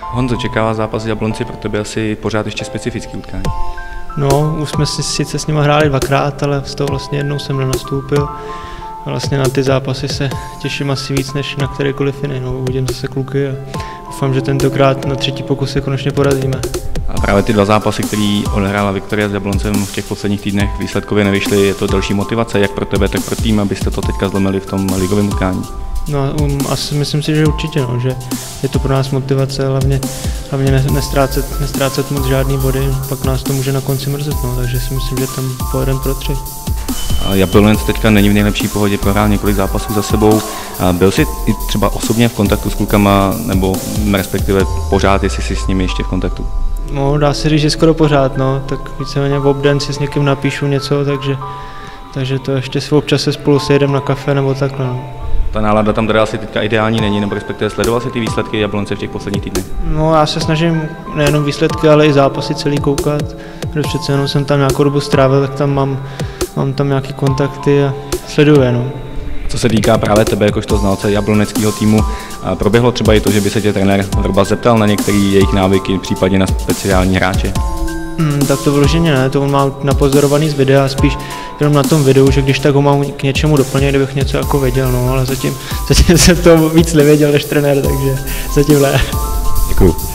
Honzo, čekává zápas Jablonci pro tebe asi pořád ještě specifický utkání. No, už jsme si sice s nimi hráli dvakrát, ale z toho vlastně jednou jsem nenastoupil. A vlastně na ty zápasy se těším asi víc než na kterýkoliv jiný. No, uvidím zase kluky a doufám, že tentokrát na třetí pokus se konečně porazíme. A právě ty dva zápasy, který odehrála Viktoria s Jabloncem v těch posledních týdnech výsledkově nevyšly, je to další motivace jak pro tebe, tak pro tým, abyste to teďka zlomili v tom ligovém utkání. No, um, asi myslím si, že určitě, no, že je to pro nás motivace, hlavně, hlavně nestrácet, nestrácet moc žádný body, pak nás to může na konci mrzet, no, takže si myslím, že tam pojedeme pro tři. Jablonec teďka není v nejlepší pohodě, prohrál několik zápasů za sebou. Byl jsi i třeba osobně v kontaktu s klukama, nebo respektive pořád, jestli jsi s nimi ještě v kontaktu? No, dá se říct, že skoro pořád, no, tak víceméně v obden si s někým napíšu něco, takže, takže to ještě občas se spolu sejdem na kafe nebo takhle. No ta nálada tam teda asi teďka ideální není, nebo respektive sledoval si ty výsledky Jablonce v těch posledních týdnech? No já se snažím nejenom výsledky, ale i zápasy celý koukat, protože přece jenom jsem tam nějakou dobu strávil, tak tam mám, mám tam nějaké kontakty a sleduju no. Co se týká právě tebe, jakožto znalce jabloneckého týmu, proběhlo třeba i to, že by se tě trenér Vrba zeptal na některé jejich návyky, případně na speciální hráče? Hmm, tak to vyloženě ne, to on má napozorovaný z videa, spíš jenom na tom videu, že když tak ho mám k něčemu doplnit, kdybych něco jako věděl, no, ale zatím, zatím jsem to víc nevěděl než trenér, takže zatím ne. Děkuju.